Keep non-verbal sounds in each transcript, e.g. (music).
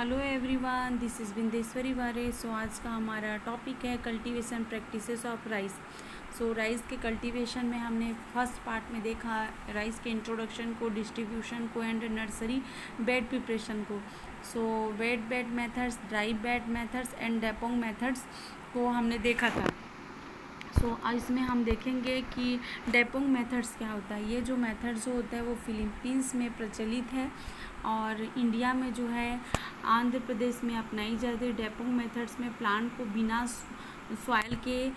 Hello everyone this is Bindeshwari Vare so आज का हमारा टॉपिक है cultivation practices of rice so rice के कल्टीवेशन में हमने फ़र्स्ट पार्ट में देखा राइस के इंट्रोडक्शन को डिस्ट्रीब्यूशन को एंड नर्सरी बेड प्रिपरेशन को. So wet bed methods dry bed methods and dapog methods को हमने देखा था. सो so, इसमें हम देखेंगे कि डेपोंग मेथड्स क्या होता है. ये जो मेथड जो होता है वो फिलीपींस में प्रचलित है और इंडिया में जो है, आंध्र प्रदेश में अपनाई जाती है डेपोंग मेथड्स में प्लांट को बिना सॉइल के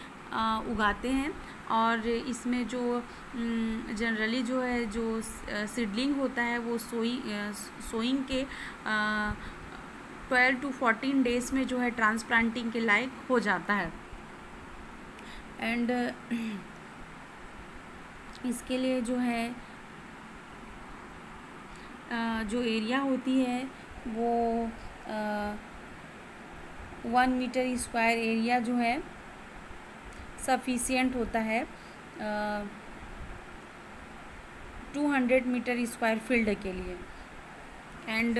उगाते हैं। और इसमें जो जनरली जो है, जो सीडलिंग होता है, वो सोई सोइंग के ट्वेल्व टू फोर्टीन डेज़ में जो है, ट्रांसप्लांटिंग के लायक हो जाता है। एंड (clears throat) इसके लिए जो है जो एरिया होती है, वो वन मीटर स्क्वायर एरिया जो है सफिशियंट होता है two hundred metre square field के लिए। एंड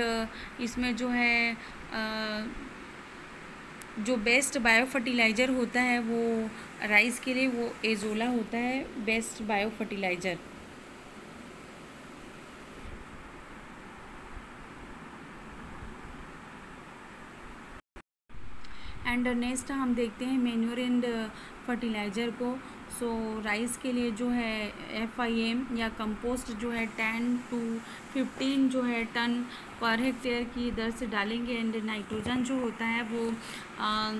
इसमें जो है जो बेस्ट बायो फर्टिलाइज़र होता है, वो राइस के लिए वो एजोला होता है best bio fertiliser and next हम देखते हैं मेन्योर एंड फर्टिलाइज़र को। सो so, राइस के लिए जो है एफ़ आई एम या कंपोस्ट जो है टेन टू फिफ्टीन जो है टन पर हेक्टेयर की दर से डालेंगे एंड नाइट्रोजन जो होता है वो आ,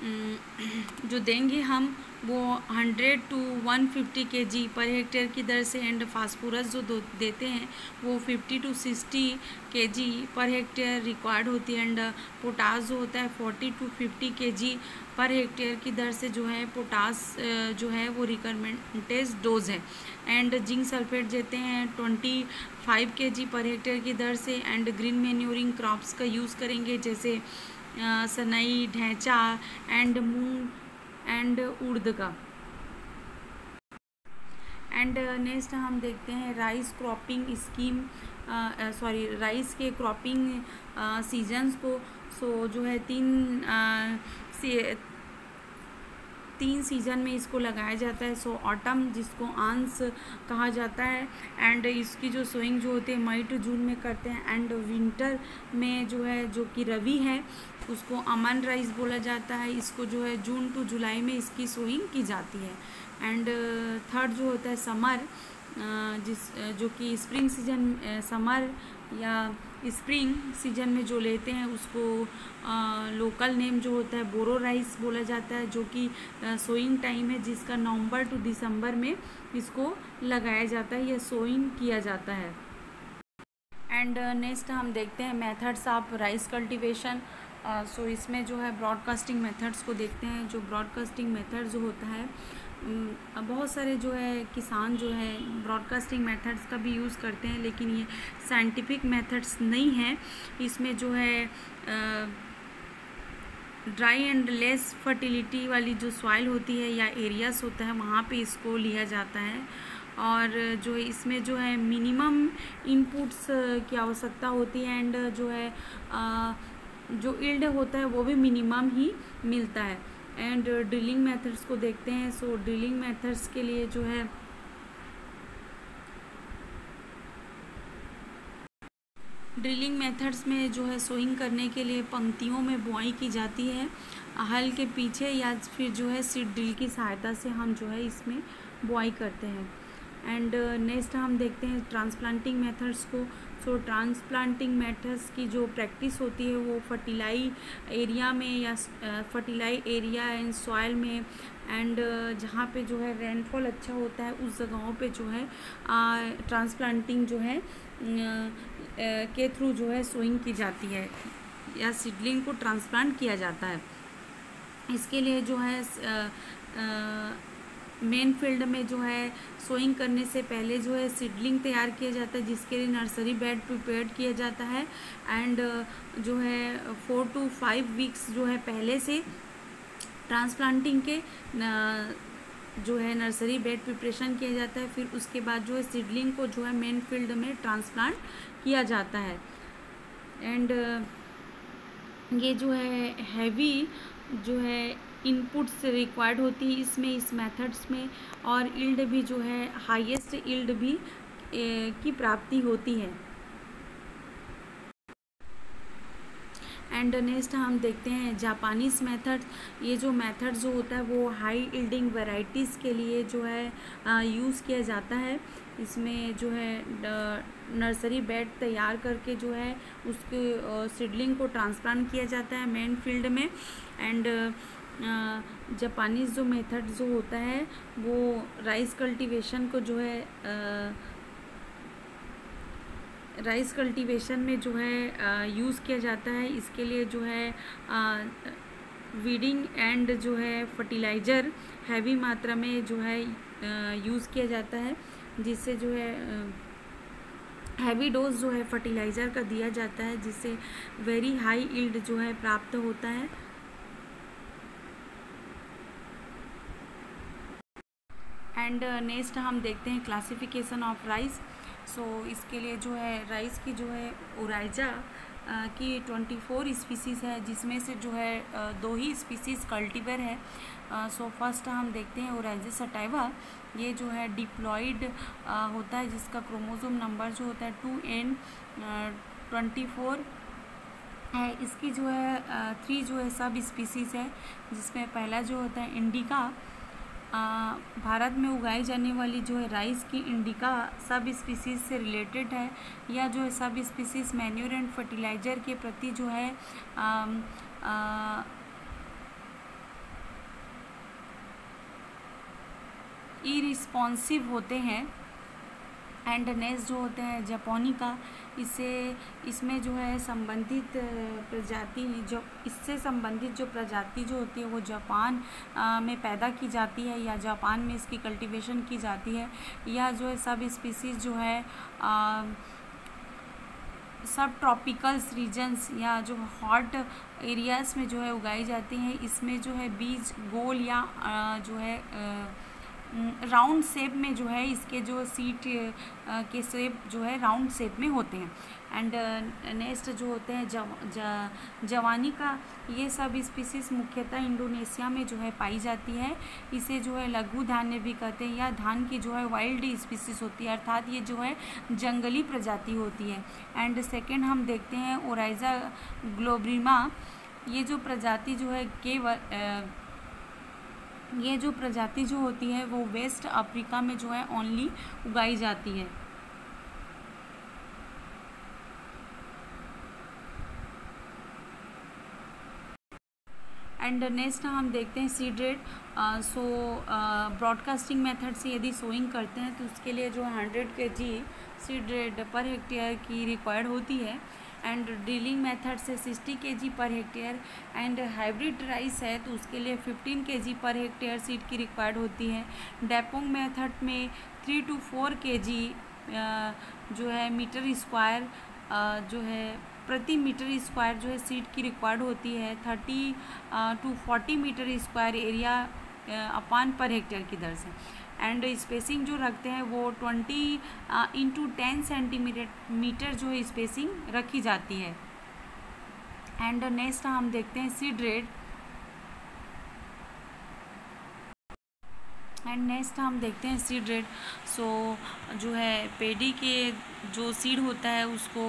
जो देंगे हम, वो hundred to one fifty K G per hectare की दर से एंड फास्फोरस जो देते हैं, वो fifty to sixty K G per hectare required होती है एंड पोटास जो होता है forty two fifty K G per hectare की दर से जो है पोटास जो है, वो रिकमेंटेज डोज है. एंड जिंक सल्फेट देते हैं twenty five K G per hectare की दर से एंड ग्रीन मेन्योरिंग क्रॉप्स का यूज़ करेंगे, जैसे सनई ढैंचा एंड मूंग एंड उर्द का। एंड नेक्स्ट हम देखते हैं rice cropping scheme sorry rice के क्रॉपिंग सीजन्स को। सो जो है तीन आ, से तीन सीज़न में इसको लगाया जाता है। सो ऑटम जिसको आंस कहा जाता है। एंड इसकी जो सोइंग जो होती है मई टू जून में करते हैं। एंड विंटर में जो है जो कि रवि है उसको अमन राइस बोला जाता है। इसको जो है जून टू जुलाई में इसकी सोइंग की जाती है। एंड थर्ड जो होता है समर जिस जो कि स्प्रिंग सीज़न समर या स्प्रिंग सीज़न में जो लेते हैं उसको आ, लोकल नेम जो होता है बोरो राइस बोला जाता है जो कि सोइंग टाइम है जिसका नवंबर टू दिसंबर में इसको लगाया जाता है या सोइंग किया जाता है। एंड नेक्स्ट हम देखते हैं methods of rice cultivation. So इसमें जो है ब्रॉडकास्टिंग मेथड्स को देखते हैं। जो ब्रॉडकास्टिंग मेथड जो होता है बहुत सारे जो है किसान जो है ब्रॉडकास्टिंग मेथड्स का भी यूज़ करते हैं, लेकिन ये साइंटिफिक मेथड्स नहीं हैं। इसमें जो है ड्राई एंड लेस फर्टिलिटी वाली जो सॉइल होती है या एरियाज़ होता है, वहाँ पे इसको लिया जाता है। और जो इसमें जो है मिनिमम इनपुट्स की आवश्यकता होती है एंड जो है जो इल्ड होता है वो भी मिनिमम ही मिलता है। एंड ड्रिलिंग मेथड्स को देखते हैं सो ड्रिलिंग मेथड्स के लिए जो है ड्रिलिंग मेथड्स में जो है सोइंग करने के लिए पंक्तियों में बुआई की जाती है। हल के पीछे या फिर जो है सीड ड्रिल की सहायता से हम जो है इसमें बुआई करते हैं। एंड नेक्स्ट uh, हम देखते हैं ट्रांसप्लांटिंग मेथड्स को। सो ट्रांसप्लांटिंग मेथड्स की जो प्रैक्टिस होती है वो फर्टिलाई एरिया में या फर्टिलाई एरिया एंड सॉयल में एंड जहाँ पे जो है रेनफॉल अच्छा होता है, उस जगहों पे जो है ट्रांसप्लांटिंग जो है के थ्रू जो है सोइंग की जाती है या सीडलिंग को ट्रांसप्लांट किया जाता है। इसके लिए जो है मेन फ़ील्ड में जो है सोइंग करने से पहले जो है सीडलिंग तैयार किया जाता है, जिसके लिए नर्सरी बेड प्रिपेयर किया जाता है। एंड जो है फोर टू फाइव वीक्स जो है, पहले से ट्रांसप्लांटिंग के जो है नर्सरी बेड प्रिपरेशन किया जाता है। फिर उसके बाद जो है सीडलिंग को जो है मेन फ़ील्ड में ट्रांसप्लांट किया जाता है। एंड ये जो है हैवी जो है इनपुट्स रिक्वायर्ड होती है इसमें इस मेथड्स में और इल्ड भी जो है हाईएस्ट इल्ड भी ए, की प्राप्ति होती है। एंड नेक्स्ट हम देखते हैं जापानीज़ मेथड ये जो मेथड जो होता है वो हाई इल्डिंग वैरायटीज़ के लिए जो है यूज़ किया जाता है। इसमें जो है नर्सरी बेड तैयार करके जो है उसके सीडलिंग को ट्रांसप्लांट किया जाता है मेन फ़ील्ड में। एंड जापानीज़ जो मेथड जो होता है, वो राइस कल्टीवेशन को जो है राइस कल्टीवेशन में जो है यूज़ किया जाता है। इसके लिए जो है वीडिंग एंड जो है फर्टिलाइज़र हैवी मात्रा में जो है यूज़ किया जाता है, जिससे जो है हैवी डोज जो है फर्टिलाइज़र का दिया जाता है, जिससे वेरी हाई इल्ड जो है प्राप्त होता है। एंड नेक्स्ट हम देखते हैं क्लासिफिकेशन ऑफ़ राइस सो इसके लिए जो है राइस की जो है, ओराइजा की ट्वेंटी फोर स्पीसीज़ है, जिसमें से जो है दो ही स्पीसीज़ कल्टीवर है. सो फ़र्स्ट हम देखते हैं ओराइजा सटाइवा. ये जो है डिप्लॉयड होता है, जिसका क्रोमोसोम नंबर जो होता है टू एन ट्वेंटी फोर है इसकी जो है थ्री जो है सब स्पीसीज़ है, जिसमें पहला जो होता है इंडिका भारत में उगाई जाने वाली जो है राइस की इंडिका सब स्पीसीज़ से रिलेटेड है या जो है सब स्पीसीज़ मैन्यूर एंड फर्टिलाइज़र के प्रति जो है आ, आ, ई रिस्पॉन्सिव होते हैं। एंड नेक्स्ट जो होते हैं, जापानी का इससे इसमें जो है संबंधित प्रजाति जो, इससे संबंधित जो प्रजाति जो होती है, वो जापान में पैदा की जाती है या जापान में इसकी कल्टीवेशन की जाती है या जो है सब स्पीसीज़ जो है सब ट्रॉपिकल्स रीजन्स या जो हॉट एरियाज़ में जो है उगाई जाती हैं। इसमें जो है बीज, गोल या जो है राउंड शेप में जो है इसके जो सीट के शेप जो है राउंड शेप में होते हैं। एंड नेक्स्ट जो होते हैं जव, ज, जवानी का ये सब स्पीसीज मुख्यतः इंडोनेशिया में जो है पाई जाती है। इसे जो है लघु धान्य भी कहते हैं या धान की जो है वाइल्ड स्पीसीज होती है अर्थात ये जो है जंगली प्रजाति होती है। एंड सेकेंड हम देखते हैं ओराइजा ग्लोब्रिमा ये जो प्रजाति जो है के ये जो प्रजाति जो होती है, वो वेस्ट अफ्रीका में जो है ओनली उगाई जाती है। एंड नेक्स्ट हम देखते हैं seed rate so broadcasting method से यदि सोइंग करते हैं तो उसके लिए जो hundred K G seed rate per hectare की रिक्वायर्ड होती है एंड ड्रिलिंग मेथड से sixty K G per hectare and hybrid rice है तो उसके लिए फिफ्टीन के जी पर हेक्टेयर सीड की रिक्वायर्ड होती है। डेपोंग मेथड में three to four K G जो है मीटर स्क्वायर जो है प्रति मीटर स्क्वायर जो है सीट की रिक्वायर्ड होती है thirty to forty metre square area upon per hectare की दर से। एंड स्पेसिंग जो रखते हैं वो twenty into ten centimetre metre जो है स्पेसिंग रखी जाती है। एंड नेक्स्ट हम देखते हैं सीड रेट एंड नेक्स्ट हम देखते हैं सीड रेट सो जो है पेडी के जो सीड होता है उसको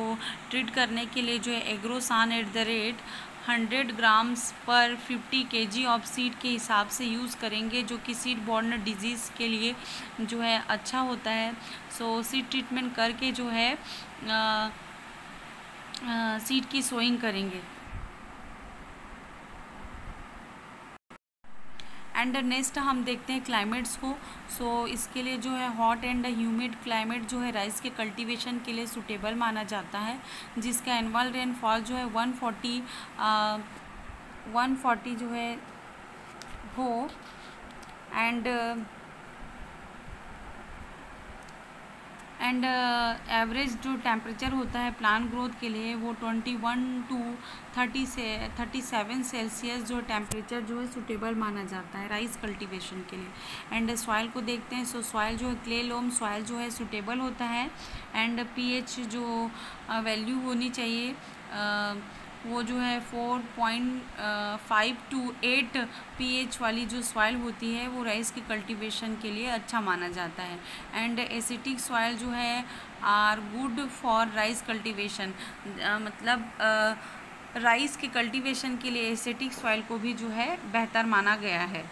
ट्रीट करने के लिए जो है Agrosan at the rate hundred grams per fifty K G of seed के हिसाब से यूज़ करेंगे जो कि सीड बॉर्न डिज़ीज़ के लिए जो है अच्छा होता है। सो सीड ट्रीटमेंट करके जो है आ, आ, सीड की सोइंग करेंगे। एंड नेक्स्ट हम देखते हैं क्लाइमेट्स को। सो so, इसके लिए जो है हॉट एंड ह्यूमिड क्लाइमेट जो है राइस के कल्टीवेशन के लिए सुटेबल माना जाता है। जिसका एनअल रेनफॉल जो है वन फोर्टी वन फोर्टी जो है हो। एंड एंड एवरेज जो टेम्परेचर होता है प्लान ग्रोथ के लिए वो ट्वेंटी वन टू थर्टी से थर्टी सेवन सेल्सियस जो टेम्परेचर जो है सुटेबल माना जाता है राइस कल्टीवेशन के लिए। एंड सॉइल को देखते हैं सो सॉइल जो है क्ले लोम सॉइल जो है सुटेबल होता है। एंड पीएच जो वैल्यू uh, होनी चाहिए वो जो है four point five to eight pH वाली जो सॉइल होती है, वो राइस की कल्टीवेशन के लिए अच्छा माना जाता है। एंड एसिटिक सॉइल जो है, are good for rice cultivation. मतलब राइस के कल्टीवेशन के लिए एसिटिक सॉइल को भी जो है बेहतर माना गया है।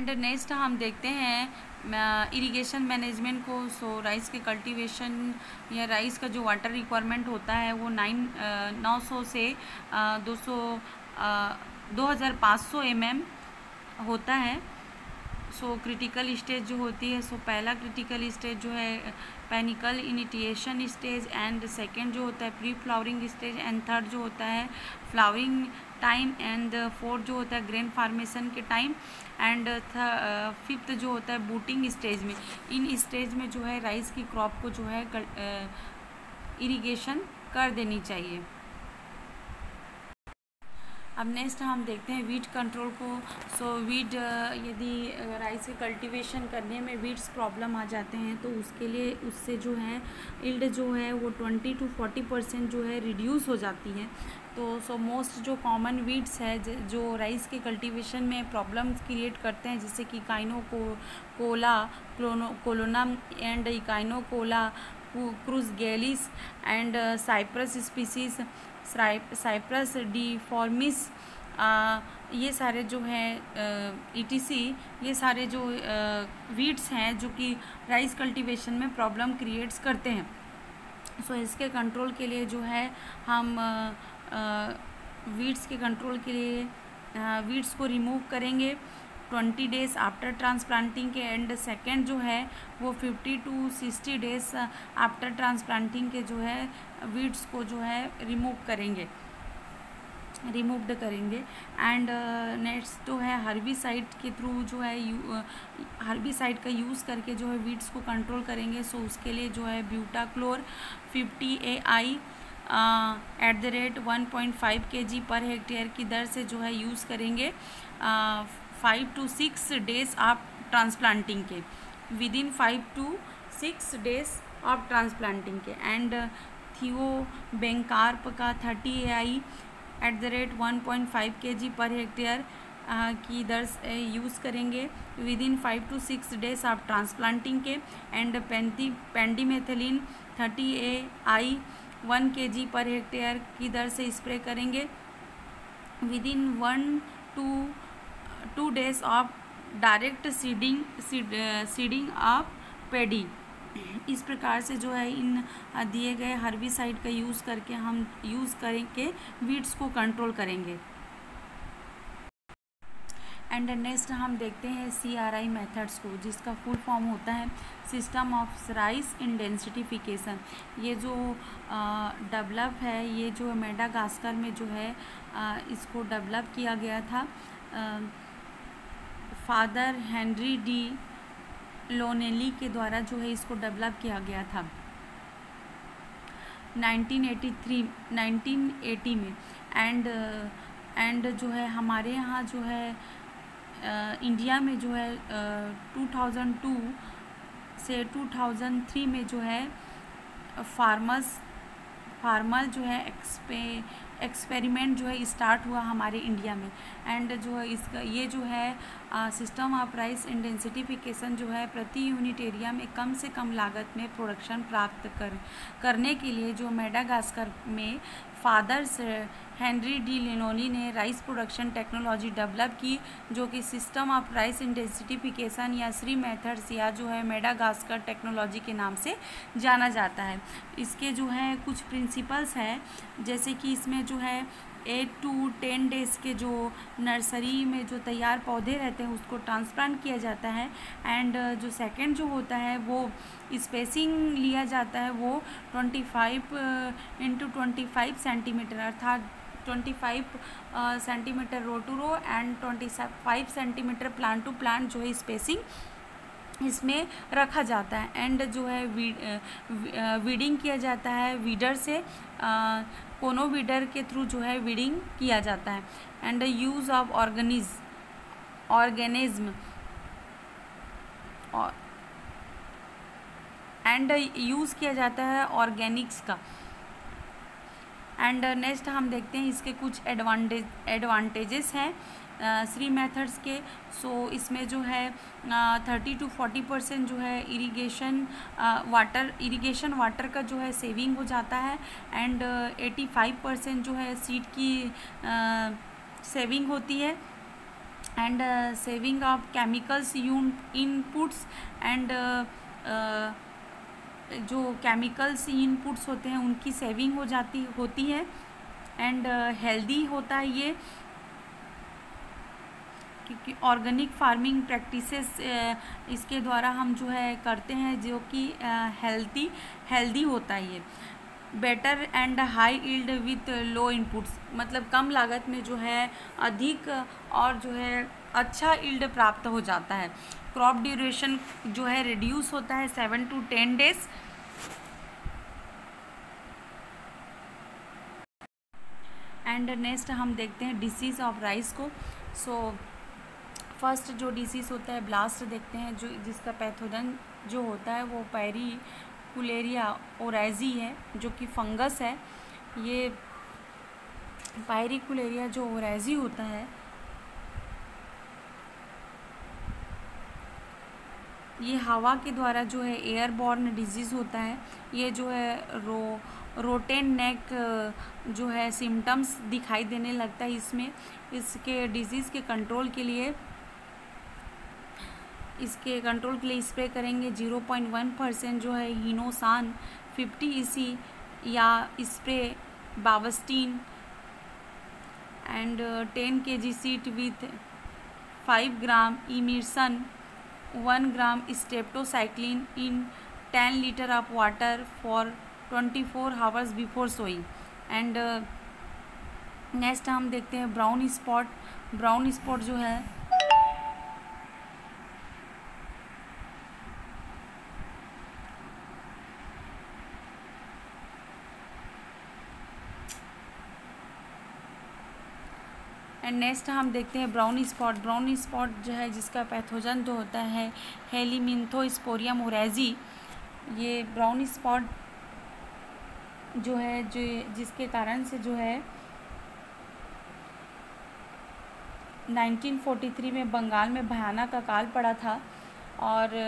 एंड नेक्स्ट हम देखते हैं इरिगेशन मैनेजमेंट को सो राइस के कल्टीवेशन या राइस का जो वाटर रिक्वायरमेंट होता है, वो नाइन नौ सौ से दो सौ दो हज़ार पाँच सौ एम एम होता है। सो क्रिटिकल स्टेज जो होती है सो so, पहला क्रिटिकल स्टेज जो है panicle initiation stage and second जो होता है pre flowering stage and third जो होता है फ्लावरिंग टाइम एंड फोर्थ जो होता है ग्रेन फार्मेशन के टाइम एंड फिफ्थ जो होता है बूटिंग स्टेज में। इन स्टेज में जो है राइस की क्रॉप को जो है इरिगेशन कर देनी चाहिए। अब नेक्स्ट हम देखते हैं वीट कंट्रोल को। सो वीट यदि राइस के कल्टीवेशन करने में वीड्स प्रॉब्लम आ जाते हैं तो उसके लिए उससे जो है इल्ड जो है, वो ट्वेंटी टू फोर्टी परसेंट जो है रिड्यूस हो जाती है। तो सो मोस्ट जो कॉमन वीड्स है, जो राइस के कल्टीवेशन में प्रॉब्लम्स क्रिएट करते हैं, जैसे कि काइनो को Cola क्लोनो colonum and Echinochloa crus galli and Cyperus species Cyperus difformis ये सारे जो हैं ईटीसी e ये सारे जो वीड्स हैं जो कि राइस कल्टीवेशन में प्रॉब्लम क्रिएट्स करते हैं। सो so, इसके कंट्रोल के लिए जो है हम वीड्स के कंट्रोल के लिए वीड्स को रिमूव करेंगे। ट्वेंटी डेज़ आफ्टर ट्रांसप्लांटिंग के एंड सेकेंड जो है, वो fifty to sixty days after transplanting के जो है, वीड्स को जो है, रिमूव करेंगे। रिमूव्ड करेंगे। एंड नेक्स्ट जो है हर्बीसाइड के थ्रू जो है हर्बीसाइड का यूज़ करके जो है, वीड्स को कंट्रोल करेंगे। सो so उसके लिए जो है, butachlor fifty A I at the rate one point five K G per hectare की दर से जो है, यूज़ करेंगे। Five to six days of transplanting के within five to six days of transplanting के एंड थियो बेंकार्प का thirty A I at the rate one point five K G per hectare की दर यूज़ करेंगे within five to six days of transplanting के. And Penty pendimethalin thirty A I one K G per hectare की दर से spray करेंगे. Within one to two days of direct seeding seeding of paddy इस प्रकार से जो है इन दिए गए हर्बिसाइड का यूज़ करके हम यूज़ करेंगे वीड्स को कंट्रोल करेंगे। एंड नेक्स्ट हम देखते हैं सी आर आई मैथड्स को जिसका फुल फॉर्म होता है system of rice intensification ये जो डेवलप है ये जो मेडागास्कर में जो है आ, इसको डेवलप किया गया था फादर हेनरी डी लोनेली के द्वारा जो है इसको डेवलप किया गया था। 1983 1980 में। एंड एंड जो है हमारे यहाँ जो है इंडिया में जो है थाउज़ेंड टू से टू थाउज़ेंड थ्री में जो है, फार्मर्स, फार्मर जो है एक्सपे, एक्सपेरिमेंट जो है स्टार्ट हुआ हमारे इंडिया में। एंड जो है इसका, ये जो है सिस्टम ऑफ़ राइस इंडेंसिटिफिकेशन जो है, प्रति यूनिट एरिया में कम से कम लागत में प्रोडक्शन प्राप्त कर, करने के लिए जो मेडागास्कर में फादर्स हेनरी डी लिनोनी ने राइस प्रोडक्शन टेक्नोलॉजी डेवलप की, जो कि सिस्टम ऑफ़ राइस इंडेंसिटिफिकेशन या श्री मेथड्स या जो है मेडागास्कर टेक्नोलॉजी के नाम से जाना जाता है। इसके जो है कुछ प्रिंसिपल्स हैं, जैसे कि इसमें जो है एट टू टेन डेज़ के जो नर्सरी में जो तैयार पौधे रहते हैं, उसको ट्रांसप्लांट किया जाता है। एंड जो सेकंड जो होता है, वो स्पेसिंग लिया जाता है, वो twenty five into twenty five centimetre अर्थात twenty five centimetre row to row and twenty five centimetre plant to plant जो है स्पेसिंग इसमें रखा जाता है। एंड जो है वीडिंग किया जाता है वीडर से कोनो वीडर के थ्रू जो है वीडिंग किया जाता है। एंड यूज़ ऑफ़ ऑर्गेनिज ऑर्गेनिज्म एंड यूज़ किया जाता है ऑर्गेनिक्स का। एंड नेक्स्ट हम देखते हैं इसके कुछ एडवांटेज एडवांटेजेस हैं। थ्री मेथड्स के सो so, इसमें जो है थर्टी टू फोर्टी परसेंट जो है इरिगेशन वाटर इरिगेशन वाटर का जो है सेविंग हो जाता है एंड एटी फाइव परसेंट जो है सीड की सेविंग होती है and saving of chemicals inputs and जो केमिकल्स इनपुट्स होते हैं उनकी सेविंग हो जाती होती है एंड हेल्दी uh, होता है ये क्योंकि ऑर्गेनिक फ़ार्मिंग प्रैक्टिसेस इसके द्वारा हम जो है करते हैं जो कि हेल्दी हेल्दी होता है ये। Better and high yield with low inputs मतलब कम लागत में जो है अधिक और जो है अच्छा इल्ड प्राप्त हो जाता है। क्रॉप ड्यूरेशन जो है रिड्यूस होता है seven to ten days and next हम देखते हैं डिसीज़ ऑफ़ राइस को। सो so, फ़र्स्ट जो डिसीज़ होता है ब्लास्ट देखते हैं, जो, जिसका पैथोजन जो होता है, वो पैरी कुलेरिया ओरेजी है, जो कि फंगस है। ये पायरी कुलेरिया जो ओरेजी होता है, ये हवा के द्वारा जो है एयरबॉर्न डिज़ीज़ होता है। ये जो है रो रोटेन नेक जो है सिम्टम्स दिखाई देने लगता है इसमें। इसके डिज़ीज़ के कंट्रोल के लिए इसके कंट्रोल के लिए स्प्रे करेंगे। ज़ीरो पॉइंट वन परसेंट जो है हीनोसान फिफ्टी ईसी या spray Bavistin and ten K G seed with five gram Emisan one gram streptocycline in ten litre of water for twenty four hours before sowing and next हम देखते हैं brown spot brown spot जो है and next हम देखते हैं brown spot brown spot जो है जिसका पैथोजन तो होता है हेलीमिंथो स्पोरियम ओरेजी ये ब्राउन स्पॉट जो है, जो जिसके कारण से जो है 1943 में बंगाल में भयानक अकाल पड़ा था और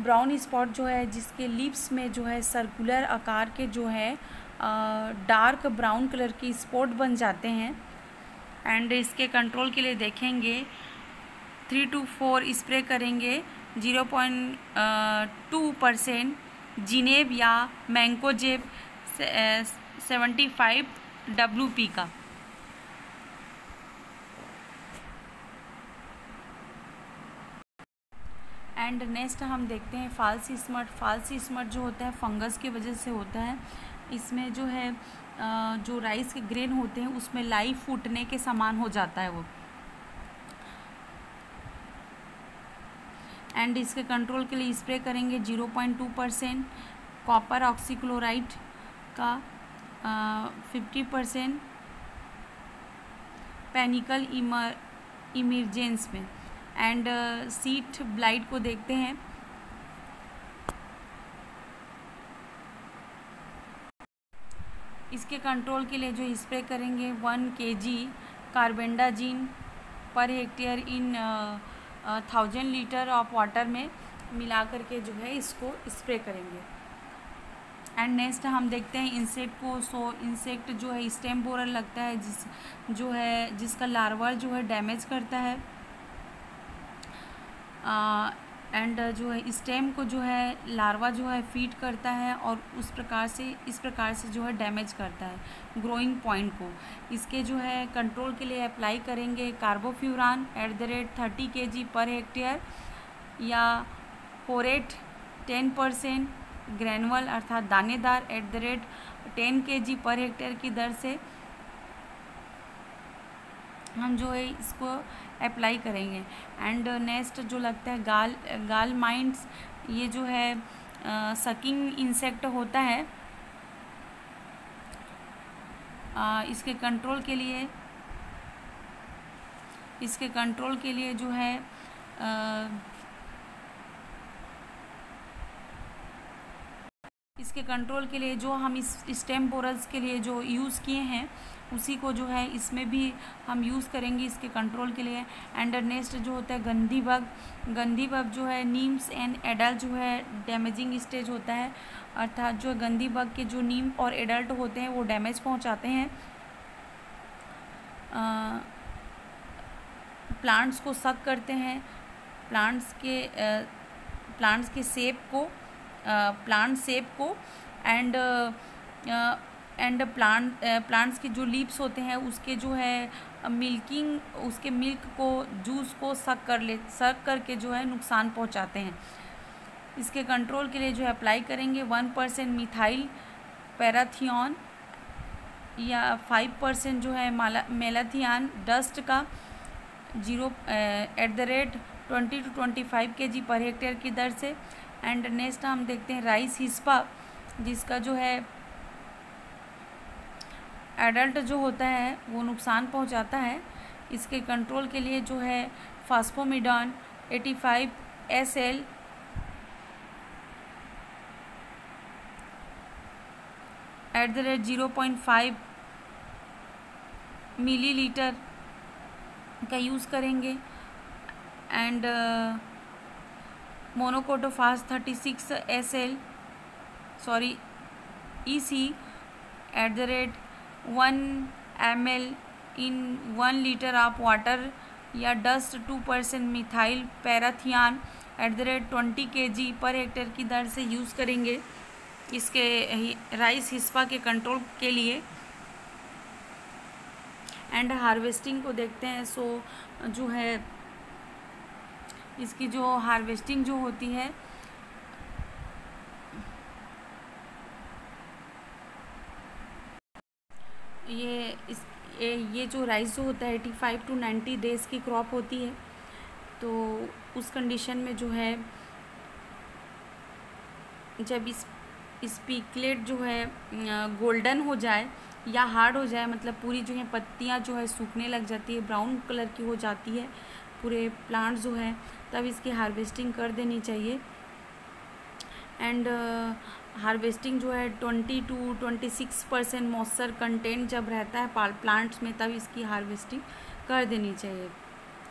ब्राउन स्पॉट जो है जिसके लिप्स में जो है सर्कुलर आकार के जो है डार्क ब्राउन कलर की स्पॉट बन जाते हैं। एंड इसके कंट्रोल के लिए देखेंगे थ्री टू फोर स्प्रे करेंगे zero point two percent zineb या mancozeb seventy five W P का। एंड नेक्स्ट हम देखते हैं फालसी स्मट फालसी स्मट जो होता है फंगस की वजह से होता है। इसमें जो है जो राइस के ग्रेन होते हैं, उसमें लाई फूटने के समान हो जाता है वो। एंड इसके कंट्रोल के लिए स्प्रे करेंगे zero point two percent copper oxychloride का फिफ्टी परसेंट पैनिकल इमर इमरजेंस में। एंड सीट ब्लाइट को देखते हैं। इसके कंट्रोल के लिए जो स्प्रे करेंगे one K G carbendazim per hectare in thousand litre of water में मिला करके जो है इसको स्प्रे करेंगे। एंड नेक्स्ट हम देखते हैं इंसेक्ट को सो इंसेक्ट जो है स्टेम बोरर लगता है, जिस, जो है, जिसका लार्वा जो है डैमेज करता है। एंड uh, जो है स्टेम को जो है लार्वा जो है फ़ीड करता है और उस प्रकार से इस प्रकार से जो है डैमेज करता है ग्रोइंग पॉइंट को। इसके जो है कंट्रोल के लिए अप्लाई करेंगे carbofuran at the rate thirty K G per hectare या फोरेट टेन परसेंट ग्रैनुअल अर्थात दानेदार eight the rate ten K G per hectare की दर से। हम जो है इसको अप्लाई करेंगे। एंड नेक्स्ट जो लगता है गाल गाल माइंड्स ये जो है सकिंग इंसेक्ट होता है आ, इसके कंट्रोल के लिए इसके कंट्रोल के लिए जो है आ, इसके कंट्रोल के लिए जो हम इस स्टेम के लिए जो यूज़ किए हैं उसी को जो है इसमें भी हम यूज़ करेंगे इसके कंट्रोल के लिए। एंड नेक्स्ट जो होता है गंदी बग गंदी बग जो है नीम्स एंड एडल्ट जो है डैमेजिंग स्टेज होता है। अर्थात जो गंदी बग के जो नीम और एडल्ट होते हैं, वो डैमेज पहुँचाते हैं। प्लांट्स को सक करते हैं। प्लांट्स के प्लांट्स के सेप को प्लांट सेप को। एंड एंड प्लांट प्लांट्स के जो लीप्स होते हैं, उसके जो है मिल्किंग उसके मिल्क को जूस को सक कर ले सक करके जो है नुकसान पहुंचाते हैं। इसके कंट्रोल के लिए जो है अप्लाई करेंगे वन परसेंट मिथाइल पैराथियन या फाइव परसेंट जो है माला मेलाथियान डस्ट का zero at the rate twenty two twenty five K G पर हेक्टेयर की दर से। एंड नेक्स्ट हम देखते हैं राइस हिस्पा जिसका जो है एडल्ट जो होता है, वो नुकसान पहुंचाता है। इसके कंट्रोल के लिए जो है, phosphamidon 85 S L at the rate zero point five millilitre का यूज़ करेंगे। And monocrotophos thirty six S L sorry E C at the rate one M in one litre of water या dust two percent methyl parathion at the rate twenty K G पर hectare की दर से use करेंगे। इसके rice hispa के control के लिए। एंड हार्वेस्टिंग को देखते हैं सो जो है, इसकी जो हार्वेस्टिंग जो होती है ये इस ये, ये जो राइस जो होता है eighty five to ninety days की क्रॉप होती है तो उस कंडीशन में जो है जब इस स्पीकलेट जो है गोल्डन हो जाए या हार्ड हो जाए मतलब पूरी जो है पत्तियाँ जो है सूखने लग जाती है ब्राउन कलर की हो जाती है पूरे प्लांट जो है तब इसकी हार्वेस्टिंग कर देनी चाहिए। एंड हार्वेस्टिंग जो है twenty two, twenty six percent moisture content जब रहता है प्लांट्स में, तब इसकी हार्वेस्टिंग कर देनी चाहिए।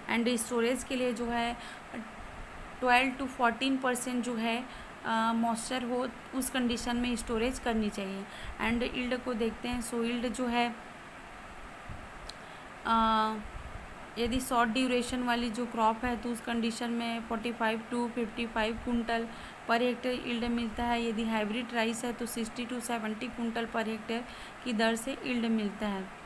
एंड स्टोरेज के लिए जो है, ट्वेल्व टू फोर्टीन परसेंट जो है मॉइस्चर हो, उस कंडीशन में स्टोरेज करनी चाहिए। एंड इल्ड को देखते हैं, सो इल्ड जो है यदि शॉर्ट ड्यूरेशन वाली जो क्रॉप है तो उस कंडीशन में 45 to 55 quintal per hectare yield मिलता है। यदि हाइब्रिड राइस है तो 60 टू 70 कुंटल पर हेक्टेयर की दर से इल्ड मिलता है।